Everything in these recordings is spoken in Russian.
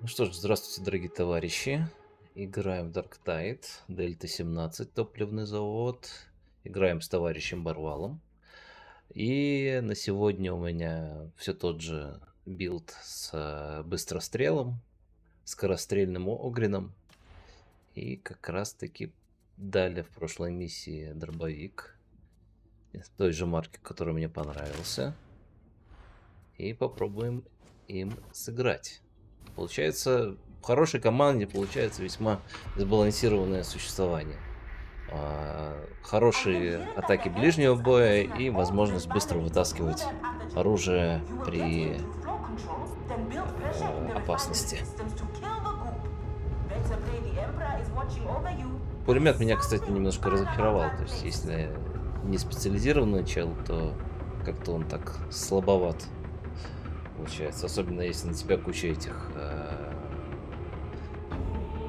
Ну что ж, здравствуйте, дорогие товарищи. Играем в Darktide, Дельта 17, топливный завод. Играем с товарищем Барвалом. И на сегодня у меня все тот же билд с э, быстрострелом, скорострельным огрином. И как раз таки дали в прошлой миссии дробовик. Той же марки, который мне понравился. И попробуем им сыграть. Получается, в хорошей команде получается весьма сбалансированное существование. А, хорошие атаки ближнего боя и возможность быстро вытаскивать оружие при э, опасности. Пулемет меня, кстати, немножко разочаровал. То есть, если не специализированный чел, то как-то он так слабоват получается. Особенно если на тебя куча этих... Э,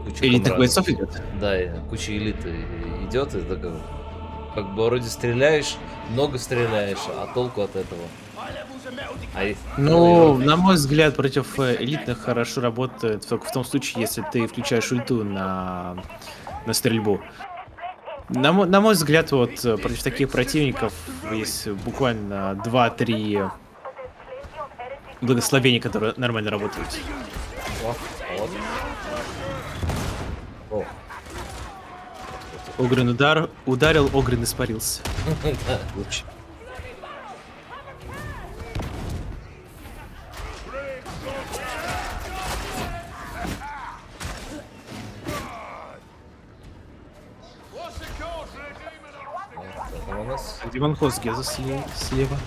куча Элитных бойцов идет? Да, куча элиты идет, и так, как бы вроде стреляешь, много стреляешь, а толку от этого? А ну, на мой взгляд, против э, элитных хорошо работает только в том случае, если ты включаешь ульту на, на стрельбу. На мой, на мой взгляд, вот э, против таких противников есть буквально 2-3 благословений, которые нормально работают. О, вот. О. Огрен удар, ударил, Огрен испарился. Лучше. Демон Хосгеза слева.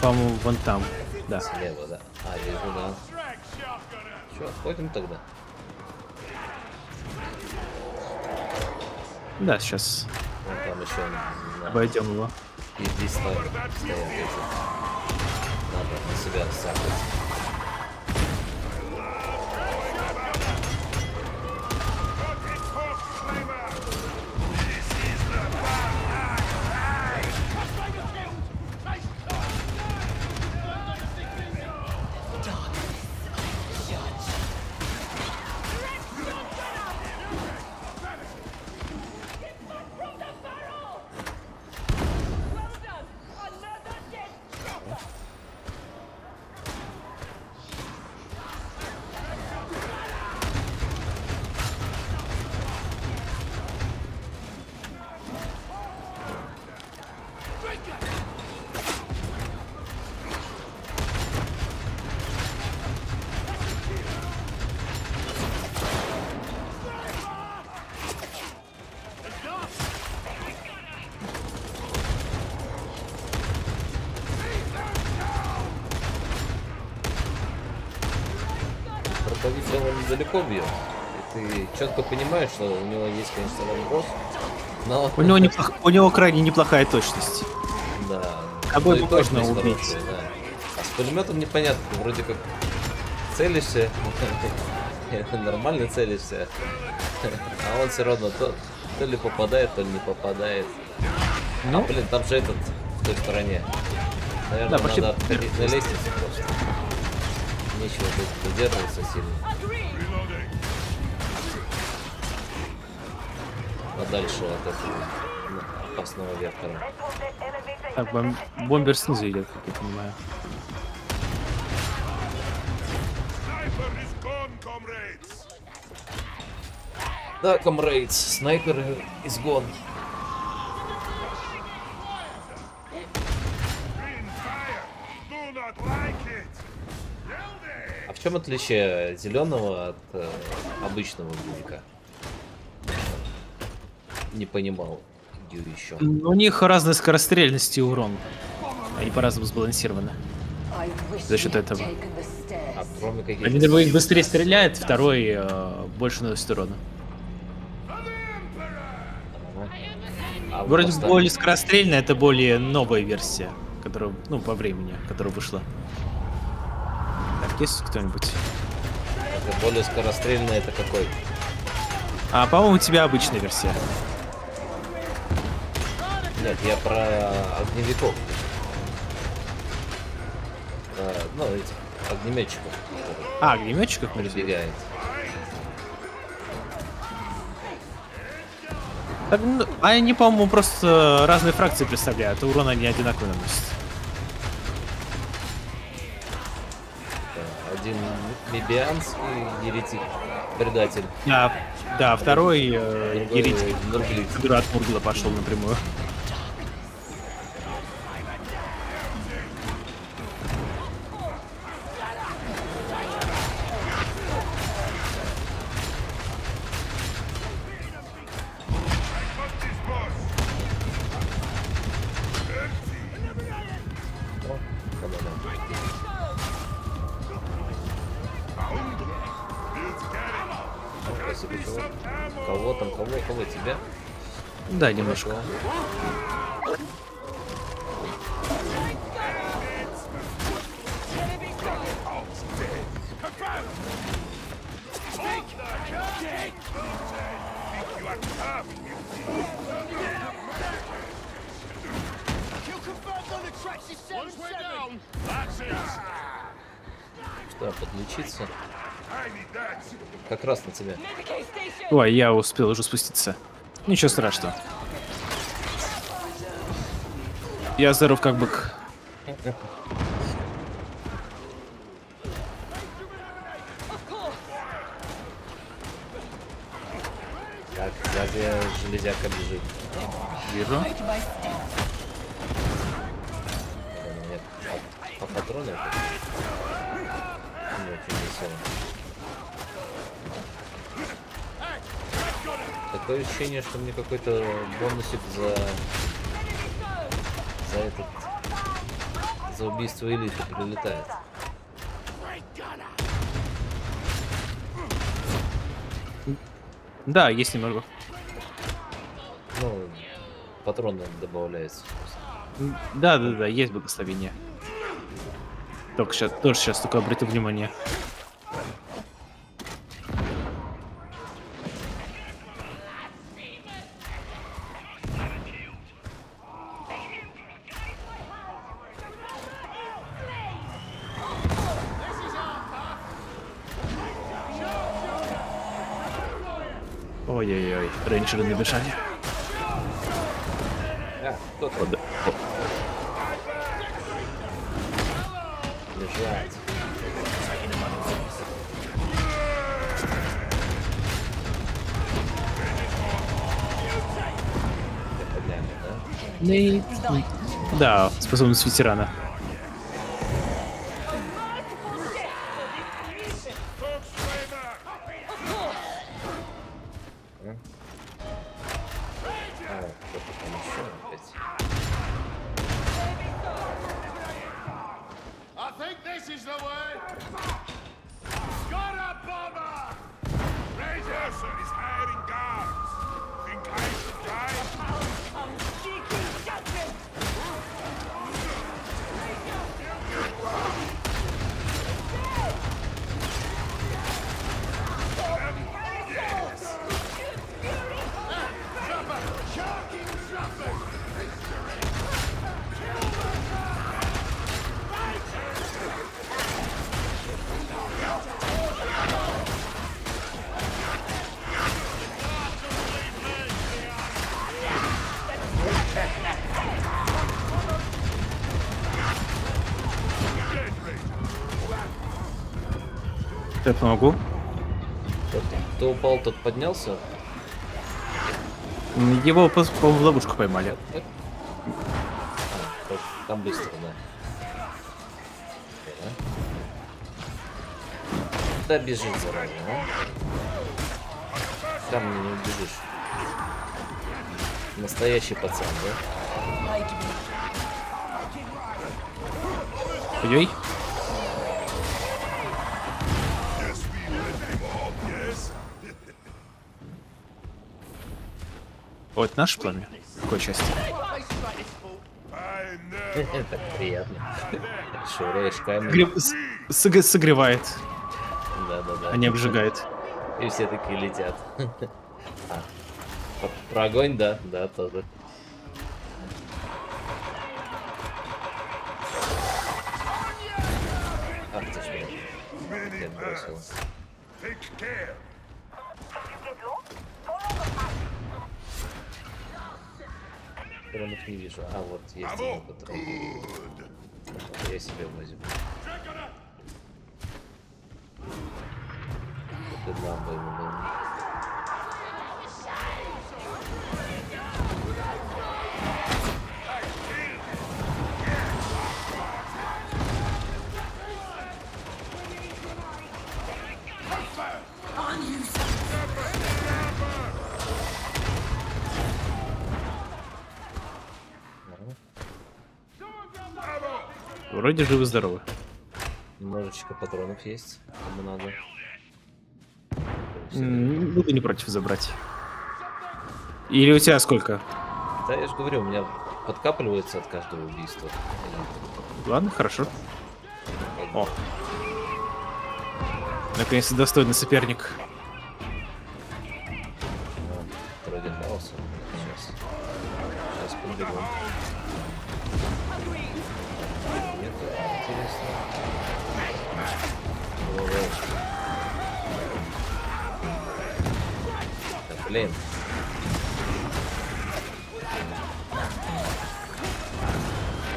По-моему, вон там. Да. Слева, да. А, вижу, да. Что, отходим тогда? Да, сейчас. Вон там еще на... обойдем его. И здесь стоят, стоят эти. Надо на себя сакать. Он далеко бьет. И ты четко понимаешь, что у него есть, конечно, разброс. Но... У, него неплох... у него крайне неплохая точность. Да. Обоим можно убить. Хорошая, да. А с пулеметом непонятно, вроде как целишься, нормально целишься, а он все равно то, то ли попадает, то ли не попадает. Ну, а, блин, там же этот в той стороне. Наверное, да, надо отходить на лестницу просто нечего тут задерживаться сильно. Подальше от этого ну, опасного вектора. Так, бом бомбер снизу идет, как я понимаю. Да, комрейдс, снайпер изгон. В чем отличие зеленого от э, обычного гюрика? Не понимал Гюри еще. У них разная скорострельность и урон. Они по-разному сбалансированы. За счет этого. А, Один дробовик быстрее стреляет, второй э, больше наносит урона. А Вроде более скорострельная, это более новая версия, которая, ну, по времени, которая вышла. Есть кто-нибудь? Это более скорострельный это какой? А, по-моему, у тебя обычная версия. Нет, я про огневиков. А, ну, эти огнеметчиков. А, огнеметчиков Прибегает. Так, ну, они, по-моему, просто разные фракции представляют, а урон они одинаково наносят. Один мебианский еретик, предатель. Да, да, второй э, еретик, который от Мургла пошел напрямую. Кого, тебя? Да, немножко. Что, подключиться? Как раз на тебя. Ой, я успел уже спуститься. Ничего страшного. Я здоров как бык. Как, как э, железяка бежит. Вижу. По, по патрону это? Не очень весело. Такое ощущение, что мне какой-то бонусик за... За этот... За убийство элиты прилетает. Да, есть немного. Ну, патроны добавляется. Да, да, да, есть благословение. Только сейчас, тоже сейчас только обратил внимание. Рейнджеры набежали. А, кто там? Вот, да. Лежать. Да? Да, способность ветерана. Я помогу. Кто упал, тот поднялся. Его, по- в ловушку поймали. А, там быстро, да. Да. Да бежит заранее, а? Там не убежишь. Настоящий пацан, да? Ой-ой. Вот наш пламя. Какой части? Так приятно. Швыряешь камень. Греб- с- сог- согревает, Да, да, да. а не обжигает. И все такие летят. А, про- огонь, да, да, тоже. Ах ты ж, опять бросил. Патронов не вижу. А, вот есть один патрон. Я себе возьму. Тут лампа ему был. Вроде живы-здоровы. Немножечко патронов есть, кому надо. Буду не против забрать. Или у тебя сколько? Да, я же говорю, у меня подкапливается от каждого убийства. Ладно, хорошо. О. Наконец-то достойный соперник. Вроде хаоса. Сейчас. Сейчас подбегу. Нет, интересно. Во-во. Да, блин.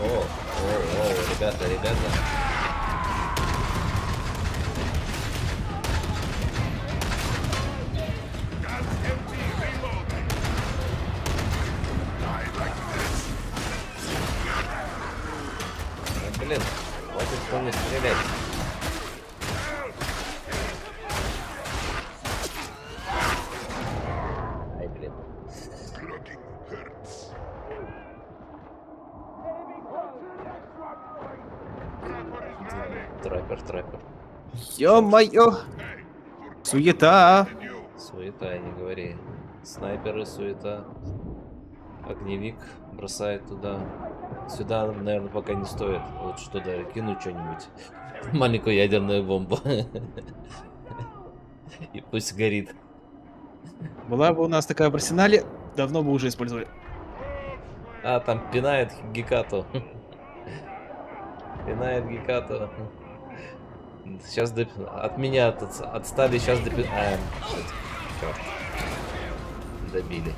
О, о, о, ребята, ребята. Ё-моё! Суета! Суета, не говори. Снайперы, суета. Огневик бросает туда. Сюда, наверное, пока не стоит. Лучше туда кинуть что-нибудь. Маленькую ядерную бомбу. И пусть горит. Была бы у нас такая в арсенале, давно бы уже использовали. А, там пинает Гекату. Пинает Гекату. Сейчас доп... от меня от- отстали, сейчас допи... А. Добили.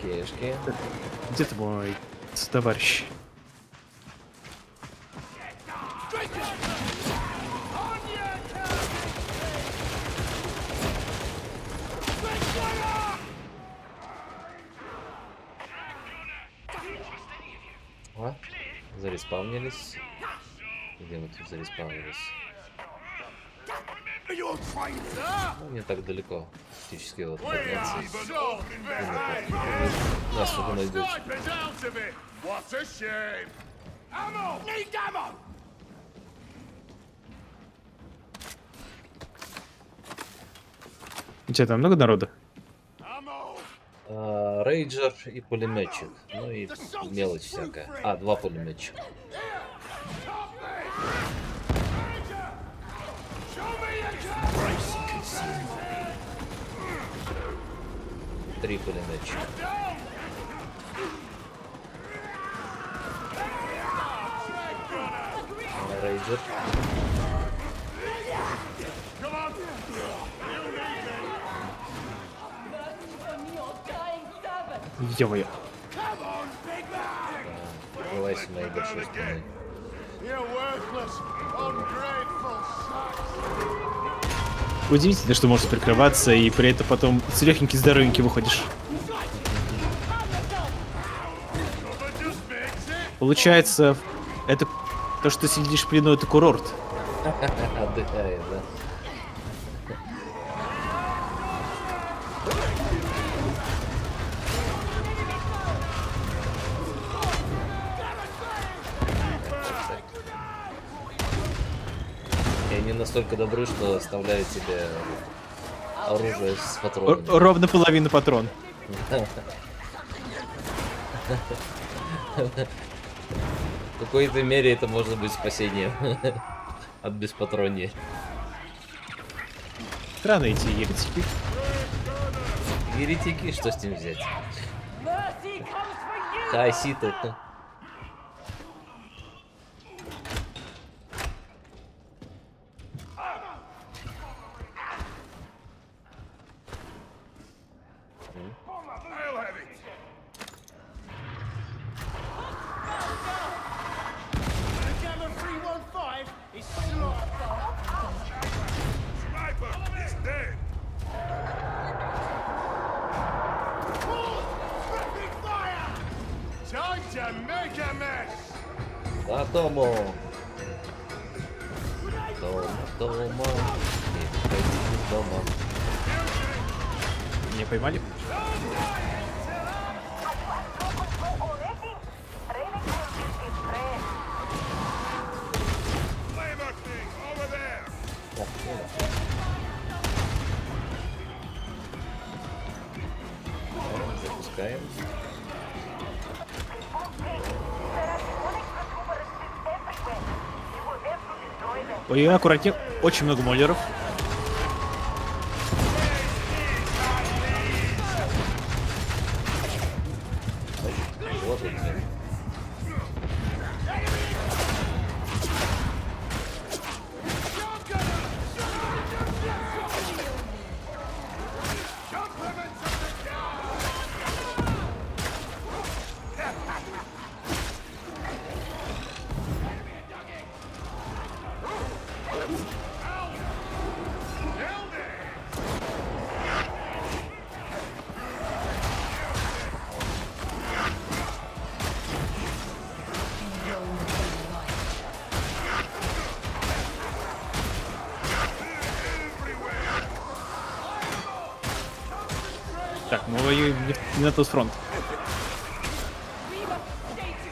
Кешки. Где ты мой товарищ? А? Зареспавнились. Где мы тут зареспавнились? You're trying, sir. Ну, не так далеко. Фактически вот We are подняться. so in behind. Нас тут найдут. Snipers out of it. What a shame. Ammo. Need ammo. У тебя там много народа? А, Рейджер и пулеметчик. Ну и мелочь всякая. А, два пулеметчика. Три пулеметчика. Рейджер. On. Ё-моё. Вылазь моей большой спины. Удивительно, что можешь прикрываться и при этом потом целехенький здоровенький выходишь. Получается, это то, что сидишь в плену, это курорт. Отдыхает, да? Настолько добры, что оставляют тебе оружие с Р- патронами. ровно половина патрон. В какой-то мере это может быть спасением от беспатронья. Странно эти еретики. Еретики, что с ним взять? Comes Дома, дома. Не ходи дома. Меня поймали? Ой, аккуратнее. Очень много моллеров. Мы воюем не, не на тот фронт.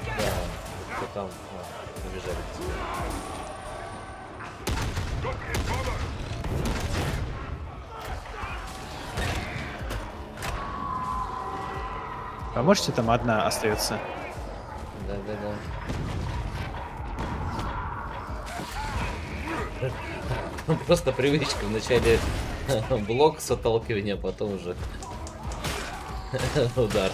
Да, кто там а, побежали к тебе. Поможете, там одна остается. Да, да, да. Ну, Просто привычка вначале блок с отталкивания, а потом уже удар.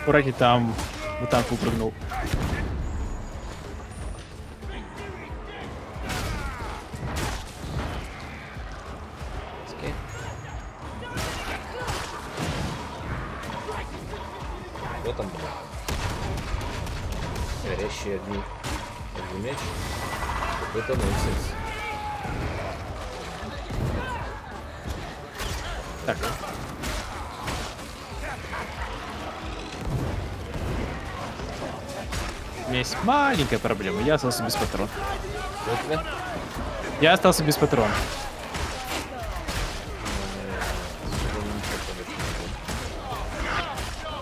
Аккуратнее, там вот танк упрыгнул. Окей. Маленькая проблема. Я остался без патрон. Вот Я остался без патрон.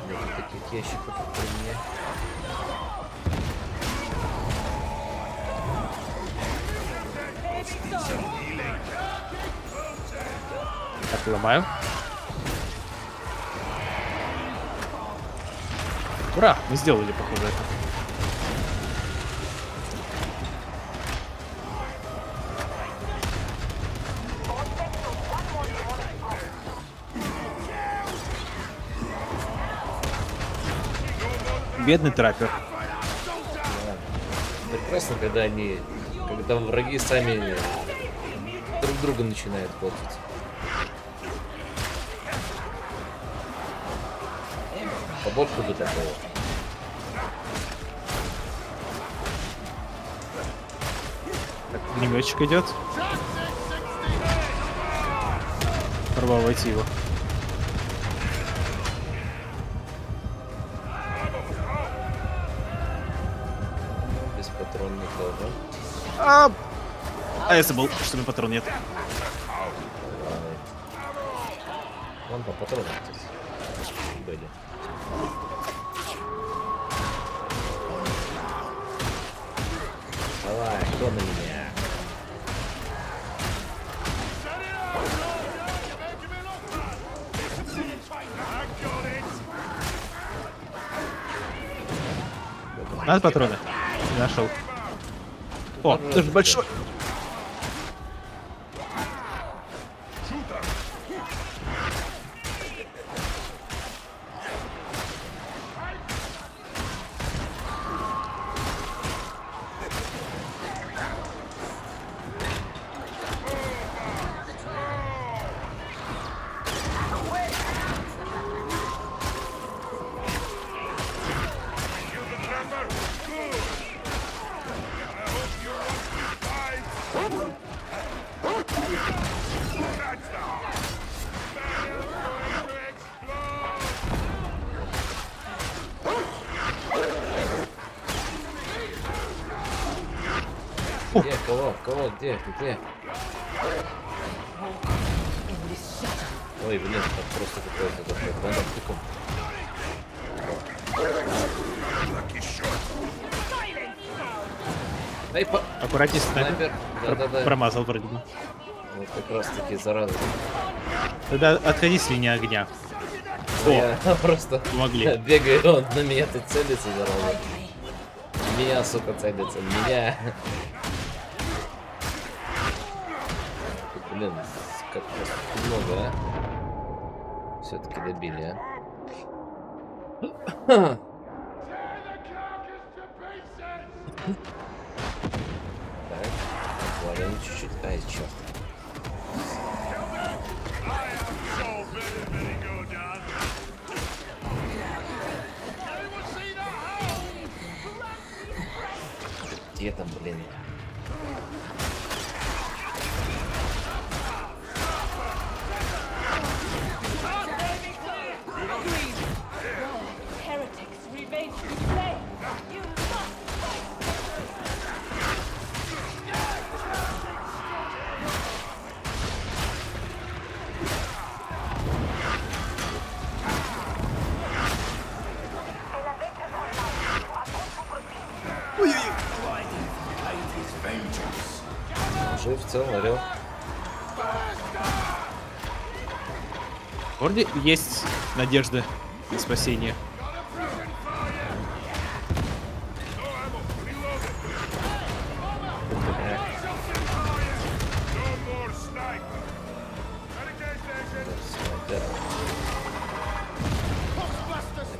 Нет таких ящиков при мне. Так, ломаю. Ура! Мы сделали, похоже, это. Бедный траппер. Прекрасно, когда они, когда враги сами друг друга начинают портить. Побольше бы такого. Так, огнеметчик идет. Войти его. А я забыл, что у меня патрон нет. Вон там здесь были. Давай, кто на меня? Надо патроны? Не нашел. О, тоже большой. Аккуратней, снайпер. Снайпер. Про- Да-да-да. Промазал вроде бы. Вот как раз таки зараза. Тогда отходи с линии огня. О, Я просто помогли. бегаю, он на меня тут целится, зараза. Меня, сука, целится. Меня. Блин, как много, а? Все-таки добили, а? that hole? Где там, блин? Жив, цел, орел. Вроде есть надежда на спасение.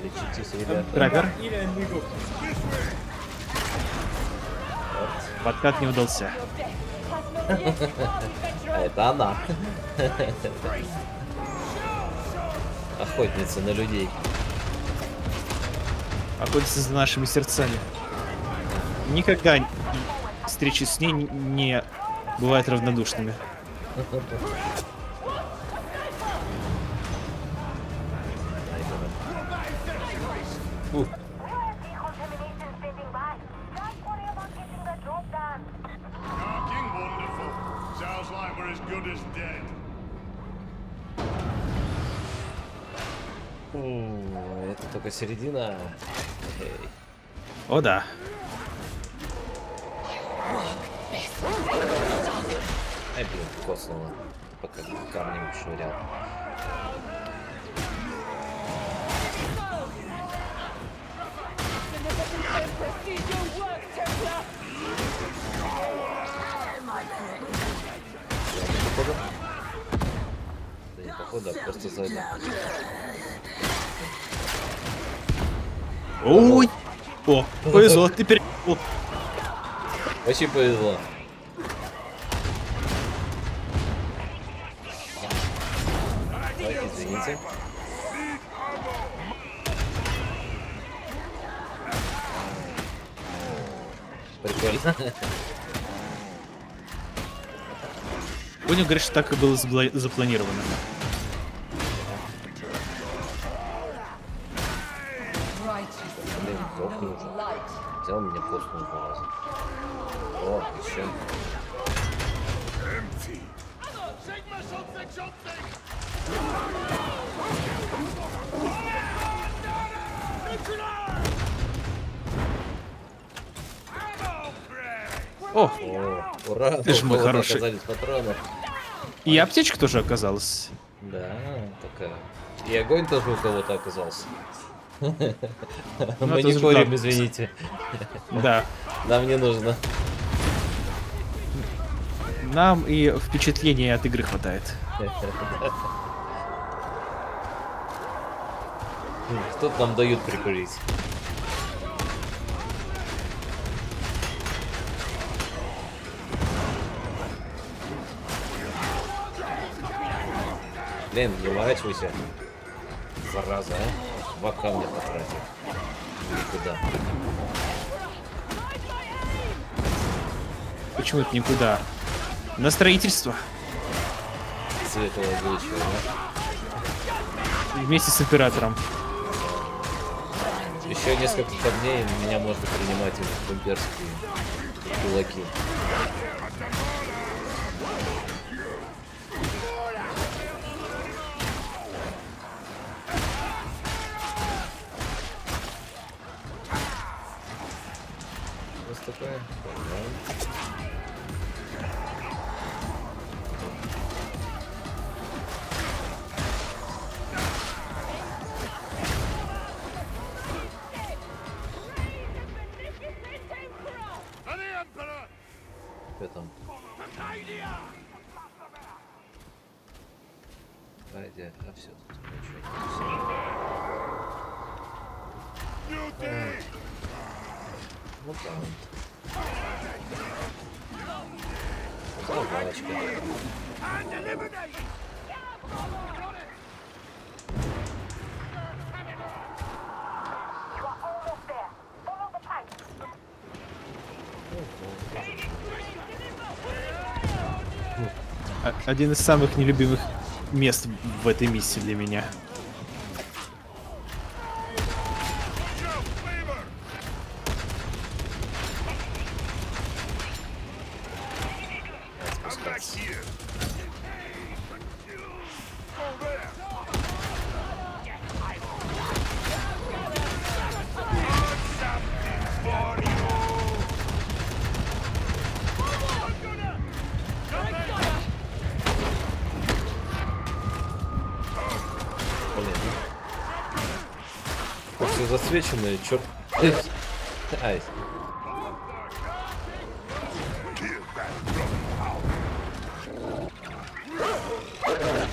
Лечитесь, ребята. Траппер. Подкат не удался. Это она. Охотница на людей. Охотится за нашими сердцами. Никогда встречи с ней не бывают равнодушными. Середина. Эй. О да. Ай, блин, коснуло. Пока камнем швырял. Да не походу, а просто сзади. Ой! О, повезло, ты перепутал. Очень повезло. Ой, извините. Прикольно. Понял, говорит, что так и было запланировано. Патроны. и аптечка тоже оказалась. Да, такая. И огонь тоже у кого-то оказался. Мы это не курим, извините. Да. Нам не нужно. Нам и впечатления от игры хватает. Тут нам дают прикурить. Блин, не уворачивайся. Зараза, а? Два камня потратил. Никуда. Почему это никуда? На строительство. Светлого будущего, да? Вместе с оператором. Еще несколько камней, меня можно принимать в имперские кулаки. Один из самых нелюбимых мест в этой миссии для меня. Засвечено, черт. Ай. Kill that brother!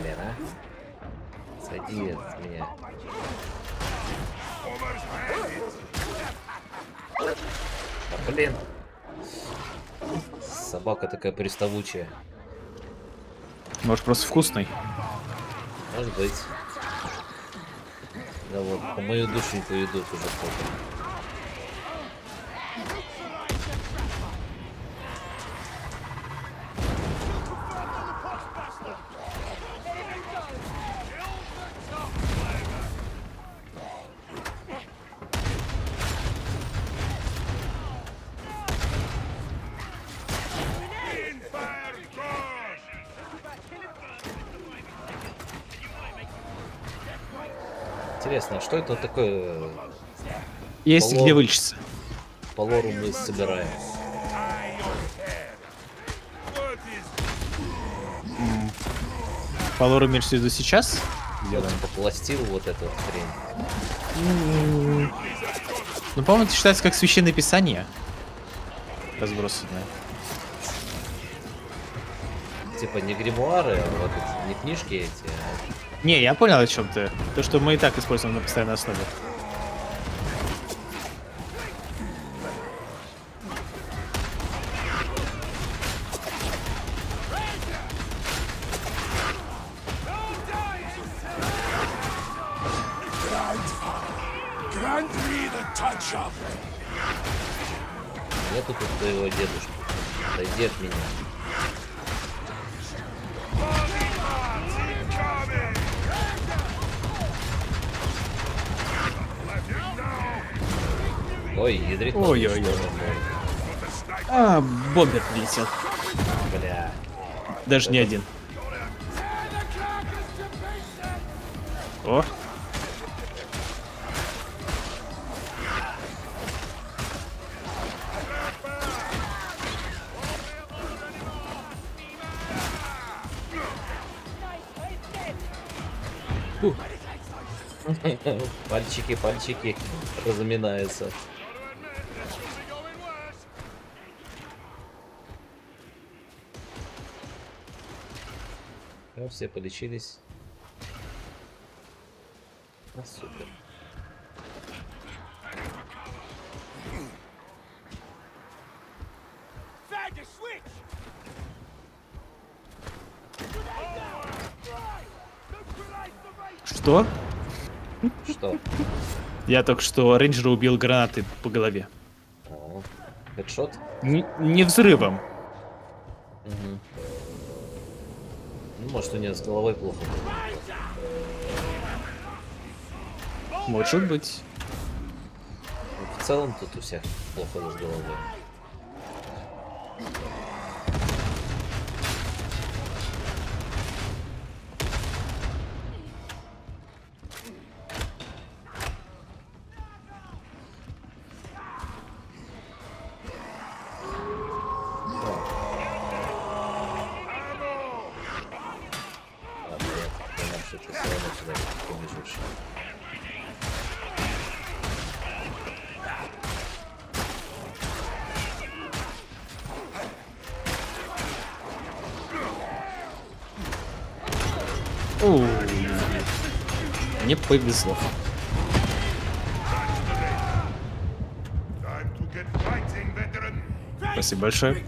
Блин, а? От меня. Да блин. Собака такая приставучая. Может, просто вкусный? Может быть. По мою душеньку идут уже сколько. Интересно, что это такое Есть Поло- где вылечиться. по лору мы собираем? По лору имеешь в виду сейчас? Вот попластил вот эту хрень. Ну, по-моему, это считается как священное писание. Разбросанное. Типа не гримуары, а вот не книжки эти, а Не, я понял о чем ты. То, что мы и так используем на постоянной основе. Ой, ядрит. Ой-ой-ой. А, бомбер прилетел. Бля. Даже не один. О, Пальчики, пальчики разминаются. Все полечились. А, супер. Что? Что? Я только что рейнджера убил гранатой по голове. О, хедшот? Н- не взрывом. Мгм. Ну, может, у нее с головой плохо. Может быть. В целом тут у всех плохо с головой. Мне повезло. Спасибо большое.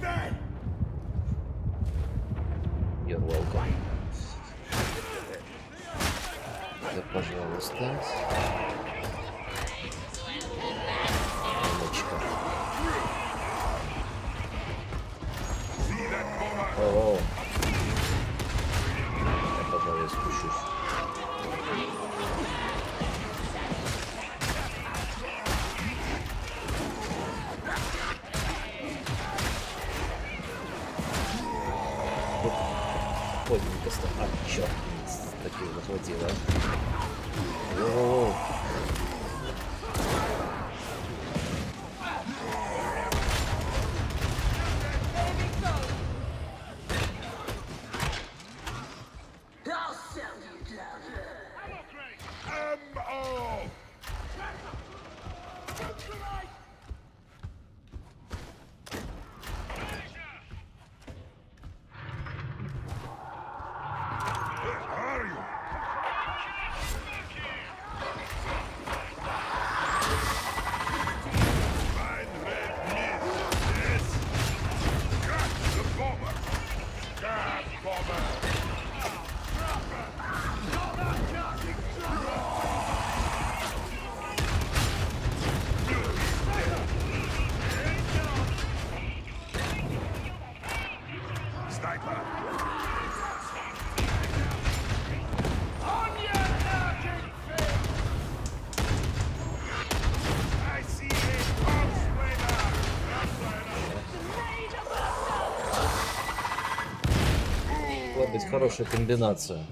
Хорошая комбинация.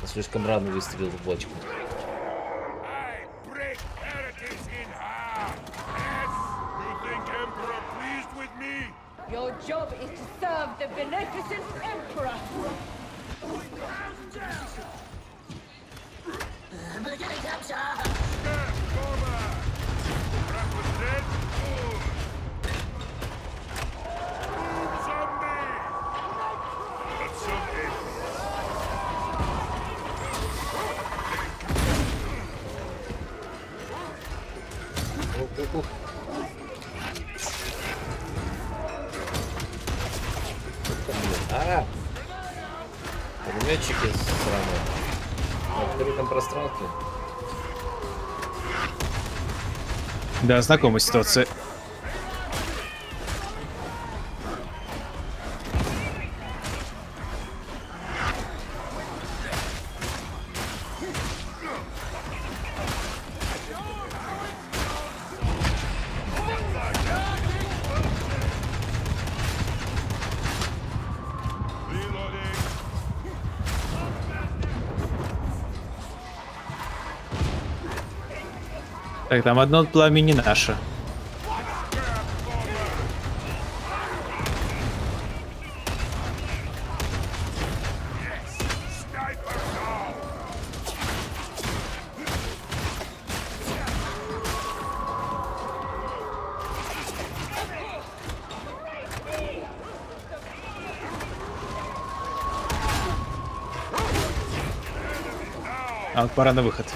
Я слишком рано выстрелил в бочку. Your job is to serve the beneficent emperor. Да, знакомая ситуация. Так, там одно пламя не наше. А, пора на выход.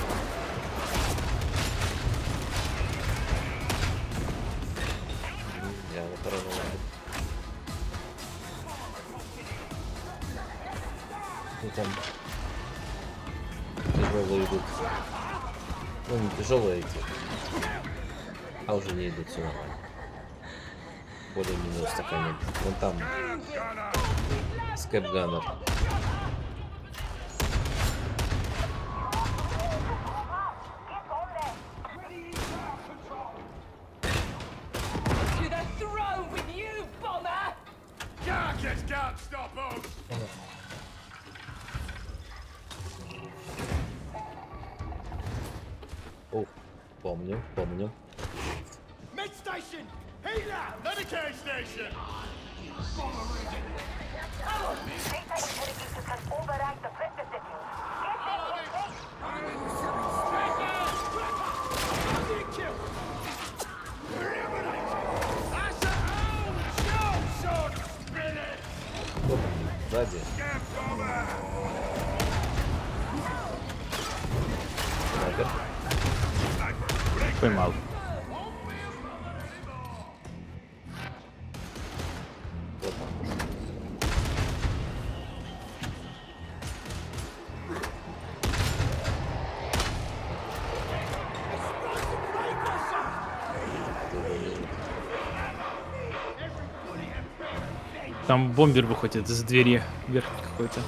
Все. Более-менее устаканен. Вон там. Скэпганер. Снайпер. Поймал. Вот. Там бомбер выходит из двери верхней какой-то.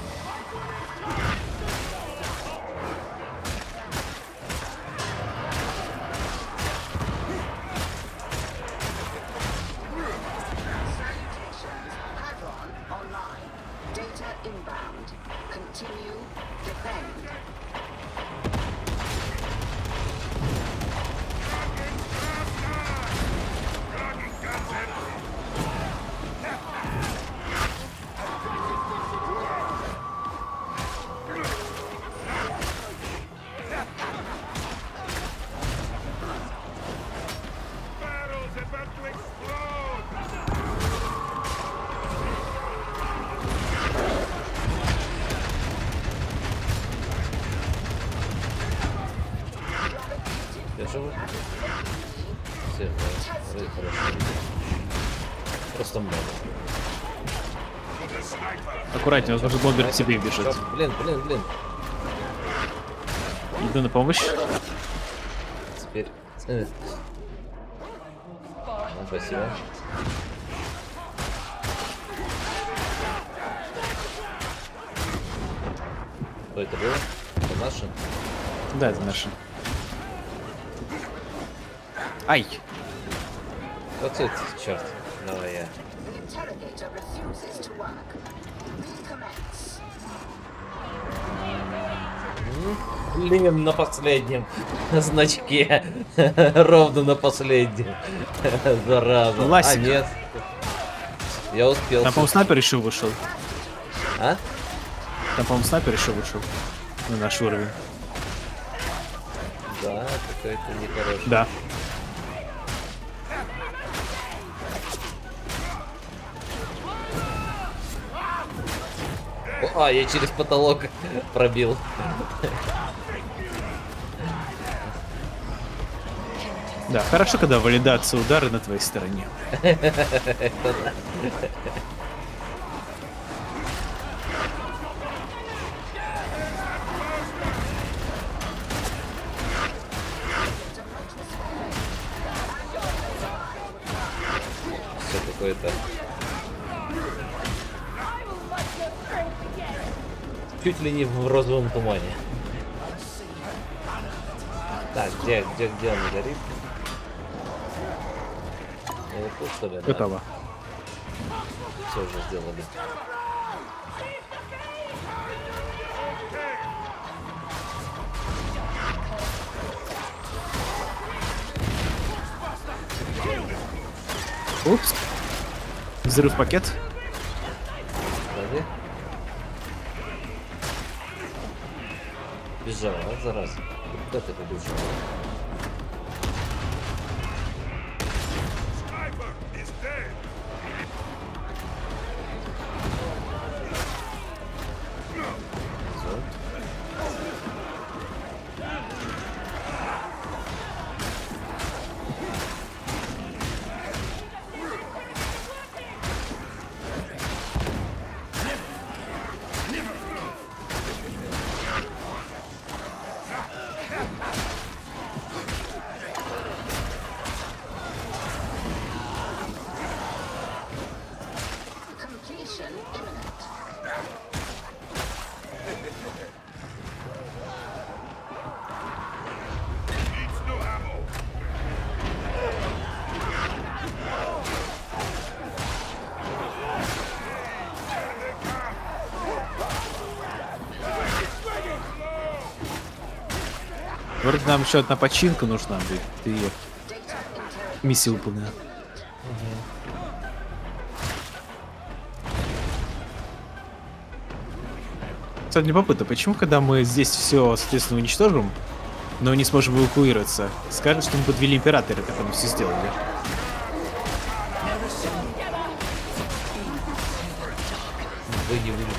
Просто много. Аккуратнее, возможно, бомбер к тебе бежит. Блин, блин, блин. Иду на помощь. Теперь... э. Ну, спасибо. Что это было? Это наши? Да, это наши. Ай! Вот это, черт. Давай я. Блин, на последнем значке. Ровно на последнем. Зараза. Ласик. А, нет. Я успел. Там, по-моему, снайпер еще вышел. А? Там, по-моему, снайпер еще вышел. На наш уровень. Да, какой-то нехороший. Да. А, я через потолок пробил. Да, хорошо, когда валидация удара на твоей стороне. Все какое-то. Чуть ли не в розовом тумане. Так, где, где, где он горит? Тут, что ли? Да. Готово. Все уже сделали. Упс. Взрыв пакет. Зараза. Вроде нам еще одна починка нужна будет. Ты ее миссия выполнена. Кстати, любопытно, почему, когда мы здесь все, соответственно, уничтожим, но не сможем эвакуироваться, скажут, что мы подвели императора, как мы все сделали. Вы не вылетели.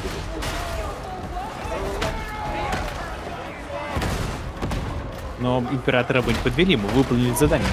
Но императора мы не подвели, мы выполнили задание.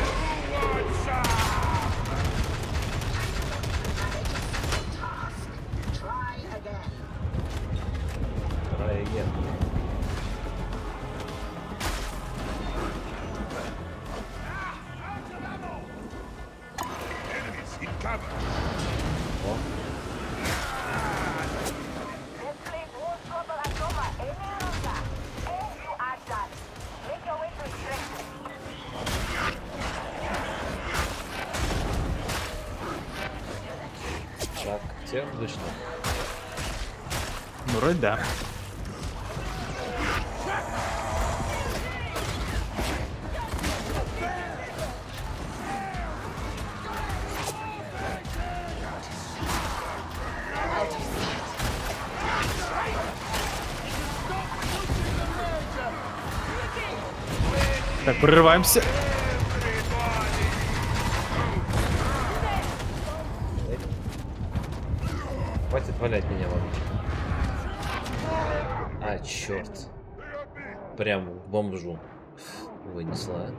Все вышло. Ну, вроде да. Так, прорываемся. Бомжу вынесла.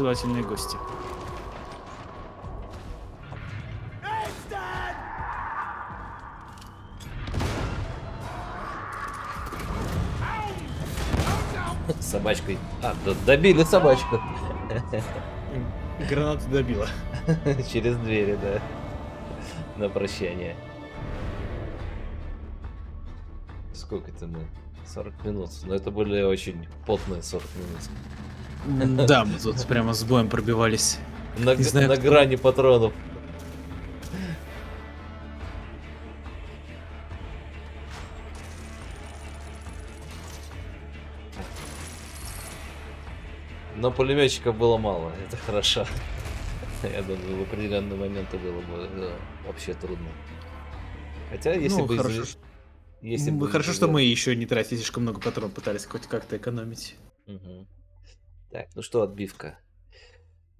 Нежелательные гости. Собачкой. А, добили собачку. Гранату добила. Через двери, да. На прощание. Сколько это мы? 40 минут. Но это были очень потные 40 минут. Да, мы тут прямо с боем пробивались. На, Не знаю, на кто- грани патронов. Но пулеметчиков было мало, это хорошо. Я думаю, в определенный момент было бы э, вообще трудно. Хотя, если Ну, бы... хорошо, если бы Хорошо, из- что мы еще не тратили слишком много патронов, пытались хоть как-то экономить. Мгм. Так, ну что, отбивка.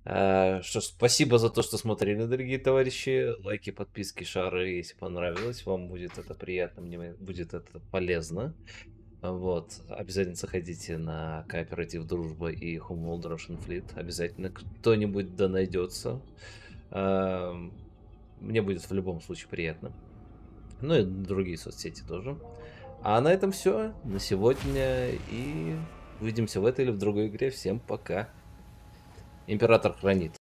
А, что ж, спасибо за то, что смотрели, дорогие товарищи. Лайки, подписки, шары, если понравилось, вам будет это приятно, мне будет это полезно. Вот, обязательно заходите на кооператив Дружба и Homeworld Russian Fleet. Обязательно кто-нибудь да найдется. А, Мне будет в любом случае приятно. Ну и другие соцсети тоже. А на этом все на сегодня. И увидимся в этой или в другой игре. Всем пока. Император хранит.